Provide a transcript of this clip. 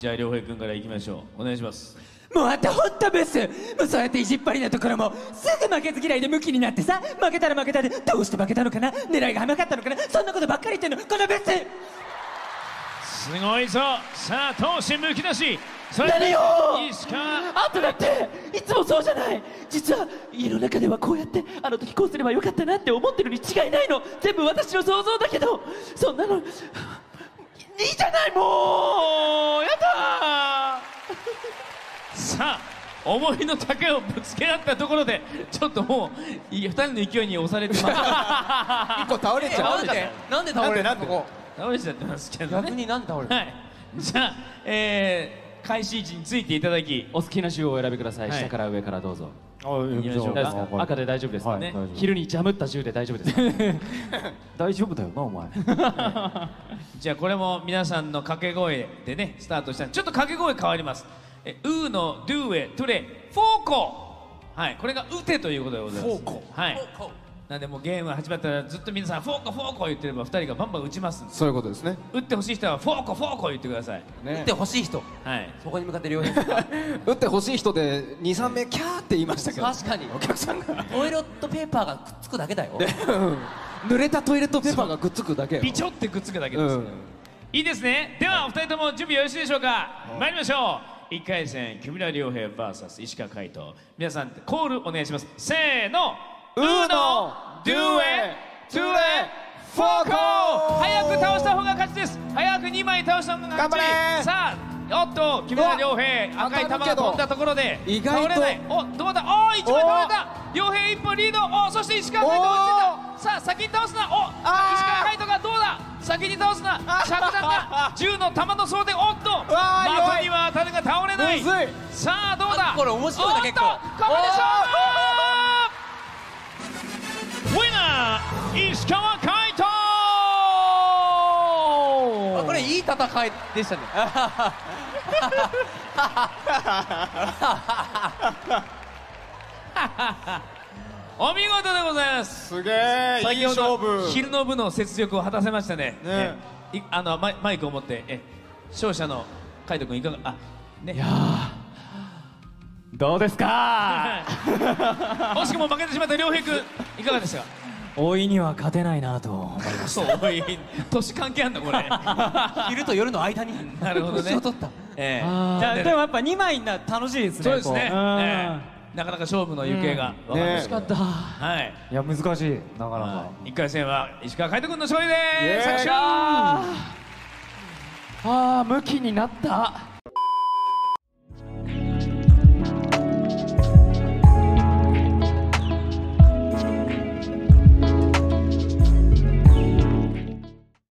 じゃあ良平君からいきましょう。お願いします。もうあんたほんとブス。もうそうやって意地っ張りなところもすぐ負けず嫌いでムキになってさ。負けたら負けたでどうして負けたのかな？狙いが甘かったのかな？そんなことばっかり言ってんの。このブス。すごいぞ。さあ闘志むき出し。それ何よ石川あんただっていつもそうじゃない。実は家の中ではこうやってあの時こうすればよかったなって思ってるに違いないの。全部私の想像だけど。そんなのいいじゃないもうさあ思いの丈をぶつけ合ったところでちょっともうい二人の勢いに押されてます。一個倒れちゃう。なんで？なんで倒れるなんでここ？倒れちゃってますけどね。逆になんで倒れるはい。じゃあえー、開始位置についていただきお好きな週をお選びください、はい。下から上からどうぞ。行きましょう。大丈夫かですか赤で大丈夫ですか、ね。昼にジャムった銃で大丈夫ですか？大丈夫だよなお前。じゃあこれも皆さんの掛け声でねスタートしたちょっと掛け声変わりますえウーのドゥエトゥレフォーコはいこれが打てということでございます。フォーコはい。なんでもうゲームが始まったらずっと皆さんフォーコフォーコ言ってれば二人がバンバン打ちますんで。そういうことですね。打ってほしい人はフォーコフォーコ言ってください。打ってほしい人。はい。そこに向かって両平が 打ってほしい人で23名キャーって言いましたけど確かに。お客さんが。トイレットペーパーがくっつくだけだよ。濡れたトイレットペーパーがくっつくだけよ。ビチョってくっつくだけです、うん。いいですね。ではお二人とも準備よろしいでしょうか。参りましょう1回戦木村良平 VS 石川海人。皆さんコールお願いします。せーの。ウーノドゥエトゥレフォーコ早く倒した方が勝ちです。早く2枚倒した方が勝ち。さあおっと木村良平赤い球が飛んだところで意外と倒れない。おどうだ？お1枚倒れた。良平一歩リード。おそして石川海人落ちてた。さあ先に倒すな。お石川海人がどうだ？先に倒すな。着弾が銃の弾の装填おっとない。さあどうだ？あこれ面白いなおっと結構ここで勝負。ウィナー石川海人。あこれいい戦いでしたね。お見事でございます。すげえいい勝負。昼の部の雪辱を果たせましたね。ね。あのマイマイクを持ってえ勝者の海斗君いかがあね。どうですか？惜しくも負けてしまった良平君いかがでしたか？大いには勝てないなと。思いますそうおい。年関係あんだこれ。昼と夜の間になるほどね。年を取った。ええ。あじゃあでもやっぱ2枚にな楽しいですねそうですね、なかなか勝負の行方が分かんね。かった。はい。いや難しいなかなか。1回戦は石川海人君の勝利です。あー向きになった